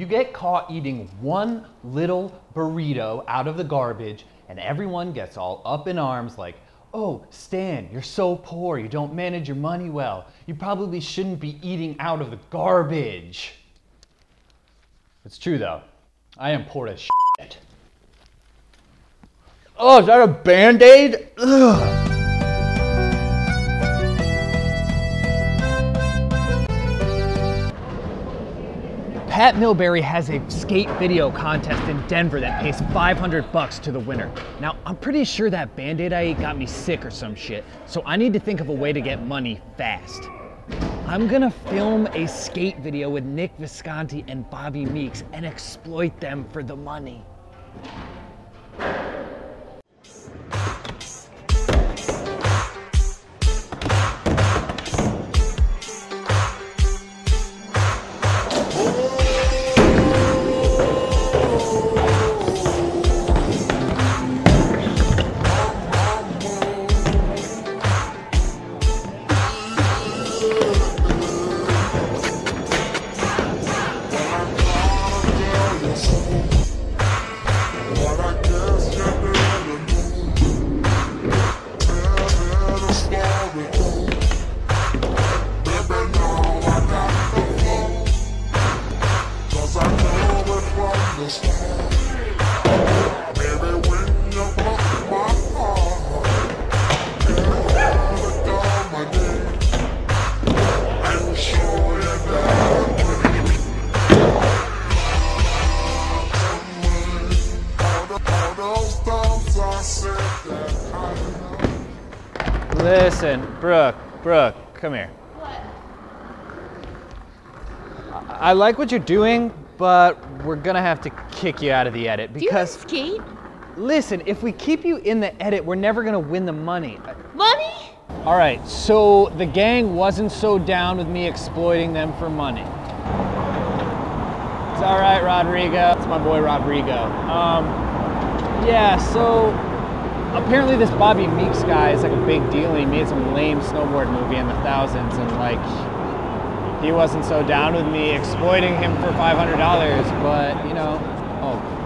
You get caught eating one little burrito out of the garbage, and everyone gets all up in arms like, oh, Stan, you're so poor, you don't manage your money well. You probably shouldn't be eating out of the garbage. It's true though. I am poor as shit. Oh, is that a band aid? Ugh. Pat Milbery has a skate video contest in Denver that pays 500 bucks to the winner. Now, I'm pretty sure that Band-Aid I ate got me sick or some shit, so I need to think of a way to get money fast. I'm gonna film a skate video with Nick Visconti and Bobby Meeks and exploit them for the money. Listen, Brooke, Brooke, come here. What? I like what you're doing, but we're gonna have to kick you out of the edit because. Do you skate? listen, if we keep you in the edit, we're never gonna win the money. Money? All right, so the gang wasn't so down with me exploiting them for money. It's all right, Rodrigo. It's my boy Rodrigo. Um, yeah, so apparently this Bobby Meeks guy is like a big deal. He made some lame snowboard movie in the thousands, and like he wasn't so down with me exploiting him for $500. But you know, oh